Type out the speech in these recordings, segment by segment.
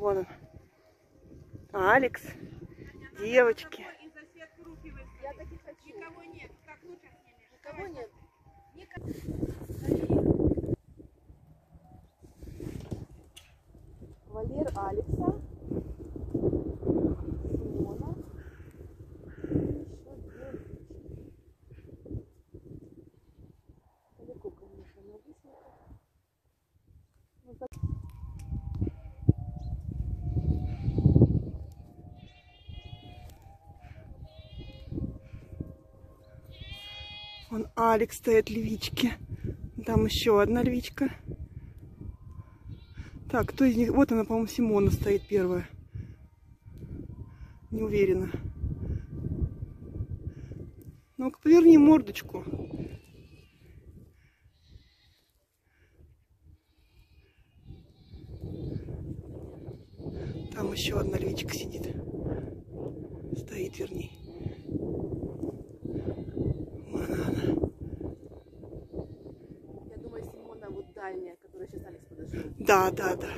Вон он. Алекс. Девочки. Валер Алекса. Симона. Еще две девочки. Далеко, конечно, но высоко. Ну, так. Вон Алекс стоит львички. Там еще одна львичка. Так, кто из них? Вот она, по-моему, Симона стоит первая. Не уверена. Ну-ка, поверни мордочку. Там еще одна львичка сидит. Стоит, вернее. Вон она. Я думаю, Симона вот дальняя, которая сейчас Алекс подошел. Да, да, да.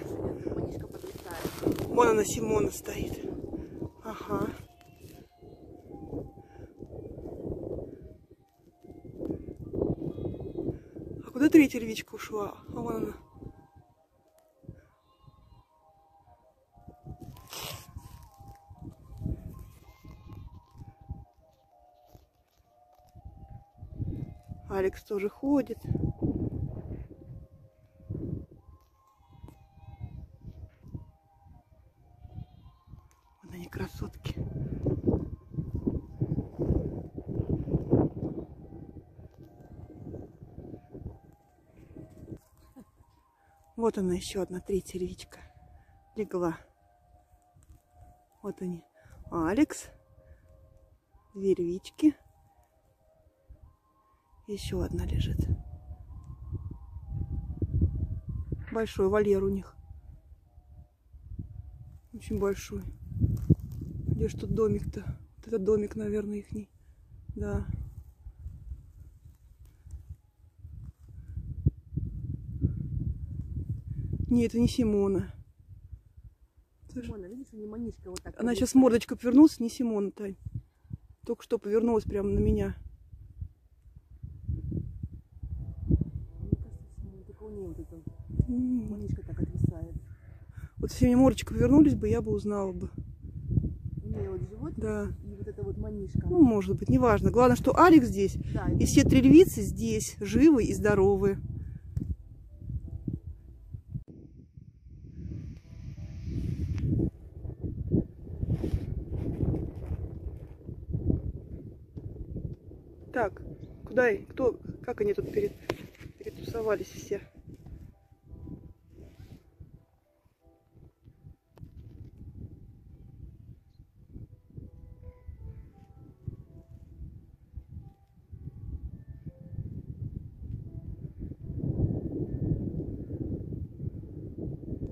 Манишка подлетает. Вон она, Симона стоит. Ага. А куда третья львичка ушла? А вон она. Алекс тоже ходит. Красотки. Вот она еще одна третья львичка. Легла. Вот они. Алекс. Две львички. Еще одна лежит. Большой вольер у них. Очень большой. Где ж тут домик-то? Вот это домик, наверное, ихний. Да. Не, это не Симона. Симона, видишь, у нее манишка вот так. Она сейчас мордочкой повернулась, не Симона, Тань. Только что повернулась прямо на меня. Вот манишка так отвисает. Вот если мне мордочкой повернулись бы, я бы узнала бы. Живот Да. и вот эта вот манишка. Ну, может быть, неважно. Главное, что Алекс здесь. да, И все три львицы здесь, живы и здоровы. Так, куда и кто, как они тут пере- перетусовались все?